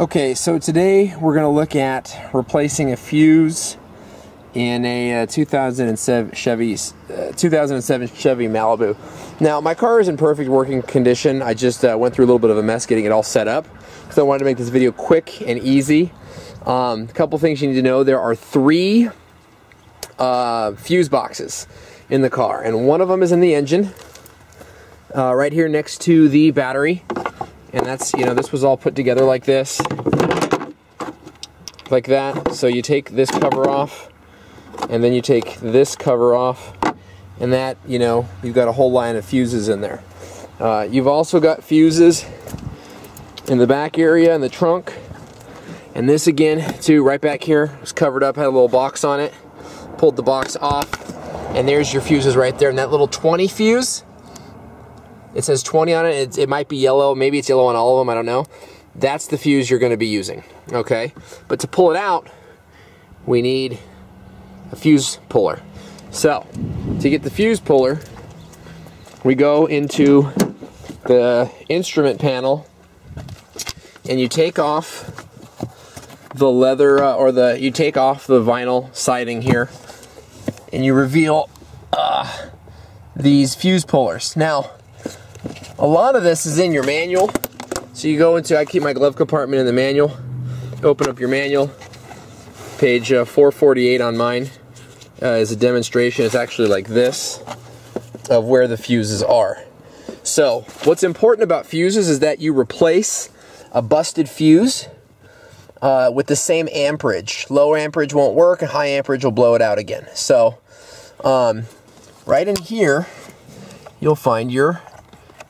Okay, so today we're going to look at replacing a fuse in a uh, 2007 Chevy uh, 2007 Chevy Malibu. Now my car is in perfect working condition. I just uh, went through a little bit of a mess getting it all set up because I wanted to make this video quick and easy. Um, a couple things you need to know: there are three uh, fuse boxes in the car, and one of them is in the engine, uh, right here next to the battery and that's you know this was all put together like this like that. So you take this cover off and then you take this cover off and that you know you've got a whole line of fuses in there. Uh, you've also got fuses in the back area in the trunk. And this again too right back here was covered up had a little box on it. Pulled the box off and there's your fuses right there. And that little 20 fuse it says 20 on it. it. It might be yellow. Maybe it's yellow on all of them. I don't know. That's the fuse you're going to be using. Okay? But to pull it out, we need a fuse puller. So, to get the fuse puller, we go into the instrument panel and you take off the leather uh, or the you take off the vinyl siding here and you reveal uh, these fuse pullers. Now, a lot of this is in your manual. So you go into, I keep my glove compartment in the manual. Open up your manual. Page uh, 448 on mine uh, is a demonstration. It's actually like this of where the fuses are. So what's important about fuses is that you replace a busted fuse uh, with the same amperage. Low amperage won't work, and high amperage will blow it out again. So um, right in here, you'll find your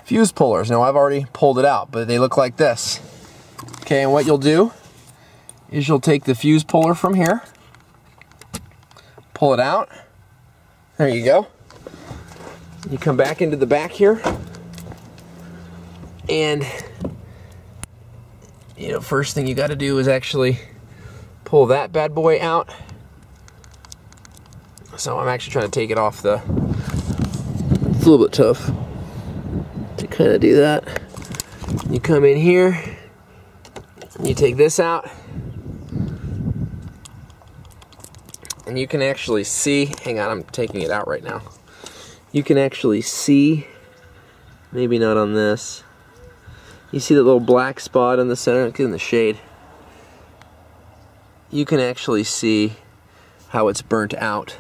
fuse pullers. Now I've already pulled it out, but they look like this. Okay, and what you'll do is you'll take the fuse puller from here, pull it out. There you go. You come back into the back here, and you know, first thing you got to do is actually pull that bad boy out. So I'm actually trying to take it off the. It's a little bit tough kind of do that. You come in here, you take this out, and you can actually see, hang on, I'm taking it out right now. You can actually see, maybe not on this, you see that little black spot in the center, in the shade. You can actually see how it's burnt out.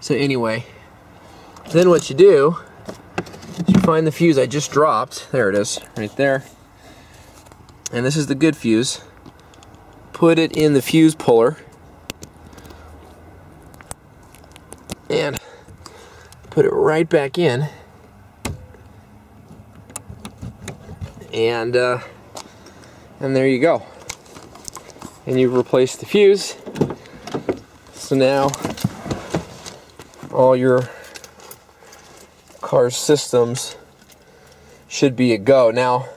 So anyway, then what you do you find the fuse I just dropped. There it is, right there. And this is the good fuse. Put it in the fuse puller. And put it right back in. And uh, and there you go. And you've replaced the fuse. So now all your car systems should be a go. Now,